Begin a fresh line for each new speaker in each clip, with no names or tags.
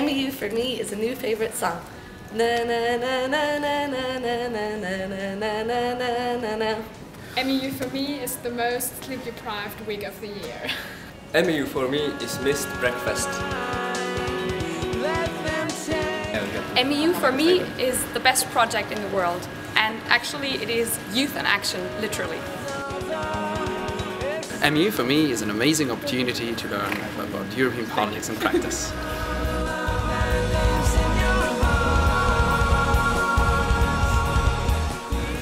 MEU for me is a new favorite song. Na na na na na na na na na na na na na na.
MEU for me is the most sleep deprived week of the year.
MEU for me is missed breakfast.
MEU for me is the best project in the world and actually it is youth in action, literally.
MU for me is an amazing opportunity to learn about European politics and practice.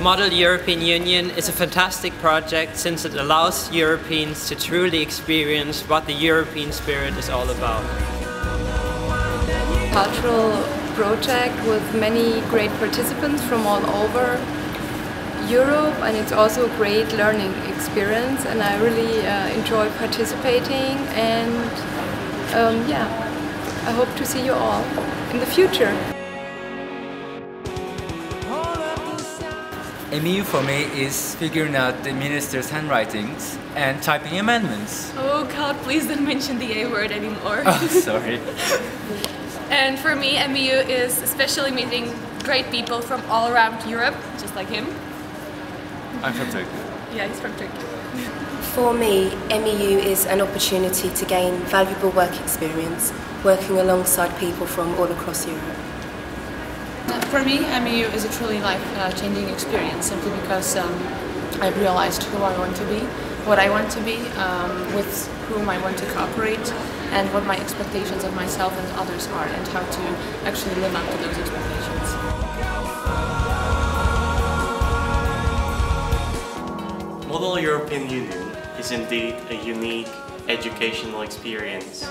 Model European Union is a fantastic project since it allows Europeans to truly experience what the European spirit is all about.
Cultural project with many great participants from all over Europe and it's also a great learning experience and I really uh, enjoy participating and um, yeah, I hope to see you all in the future.
MEU for me is figuring out the minister's handwritings and typing amendments.
Oh god, please don't mention the A word anymore.
Oh, sorry.
and for me, MEU is especially meeting great people from all around Europe, just like him.
I'm from Turkey.
Yeah, he's from Turkey.
For me, MEU is an opportunity to gain valuable work experience, working alongside people from all across Europe.
For me, MEU is a truly life-changing experience simply because um, I've realized who I want to be, what I want to be, um, with whom I want to cooperate, and what my expectations of myself and others are, and how to actually live up to those expectations.
Model European Union is indeed a unique educational experience.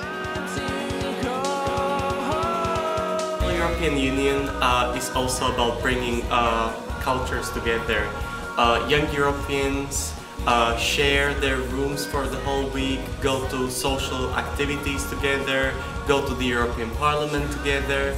European Union uh, is also about bringing uh, cultures together. Uh, young Europeans uh, share their rooms for the whole week, go to social activities together, go to the European Parliament together.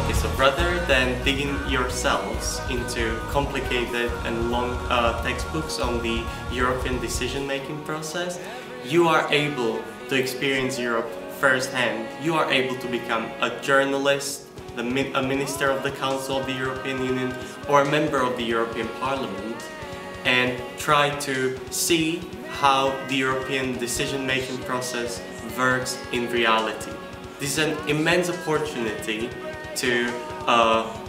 Okay, so rather than digging yourselves into complicated and long uh, textbooks on the European decision-making process, you are able to experience Europe firsthand. You are able to become a journalist, the, a minister of the Council of the European Union, or a member of the European Parliament, and try to see how the European decision-making process works in reality. This is an immense opportunity to uh,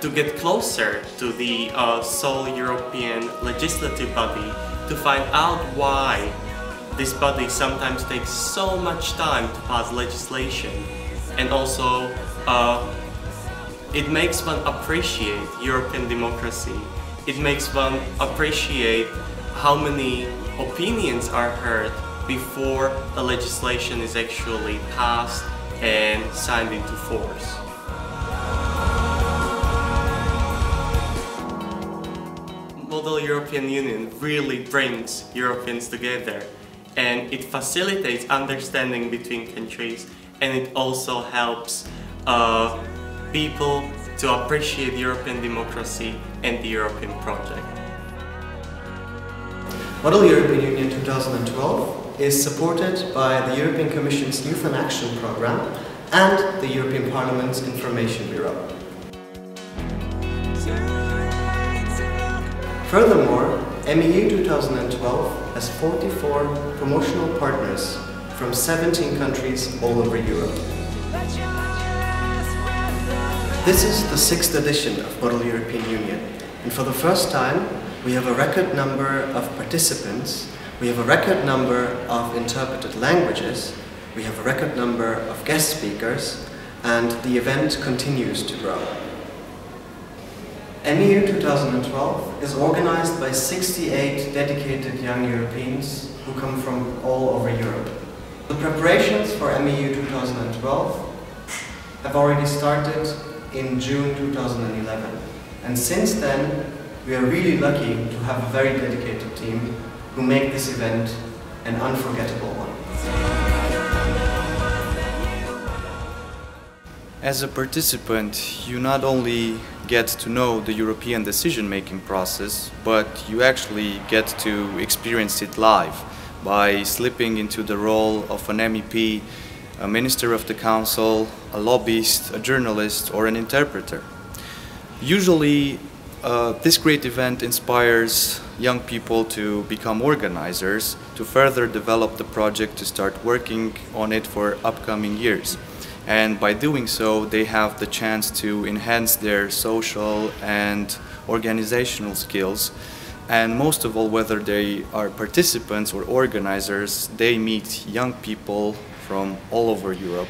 to get closer to the uh, sole European legislative body to find out why this body sometimes takes so much time to pass legislation and also uh, it makes one appreciate European democracy. It makes one appreciate how many opinions are heard before the legislation is actually passed and signed into force. Model European Union really brings Europeans together and it facilitates understanding between countries and it also helps uh, people to appreciate European democracy and the European project.
Model European Union 2012 is supported by the European Commission's Youth in Action programme and the European Parliament's Information Bureau. Furthermore, MEU 2012 has 44 promotional partners from 17 countries all over Europe. This is the sixth edition of Model European Union, and for the first time we have a record number of participants, we have a record number of interpreted languages, we have a record number of guest speakers, and the event continues to grow. MEU 2012 is organized by 68 dedicated young Europeans who come from all over Europe. The preparations for MEU 2012 have already started in June 2011 and since then we are really lucky to have a very dedicated team who make this event an unforgettable one.
As a participant, you not only get to know the European decision-making process, but you actually get to experience it live by slipping into the role of an MEP, a minister of the council, a lobbyist, a journalist, or an interpreter. Usually, uh, this great event inspires young people to become organizers, to further develop the project, to start working on it for upcoming years. And by doing so, they have the chance to enhance their social and organizational skills. And most of all, whether they are participants or organizers, they meet young people from all over Europe.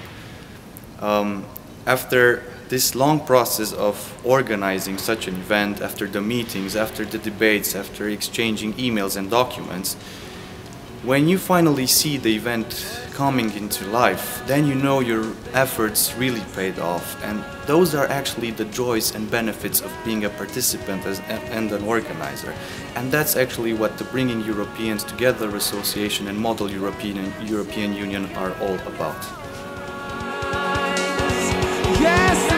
Um, after this long process of organizing such an event, after the meetings, after the debates, after exchanging emails and documents, when you finally see the event coming into life, then you know your efforts really paid off. And those are actually the joys and benefits of being a participant as, and an organizer. And that's actually what the Bringing Europeans Together Association and Model European, European Union are all about. Yes,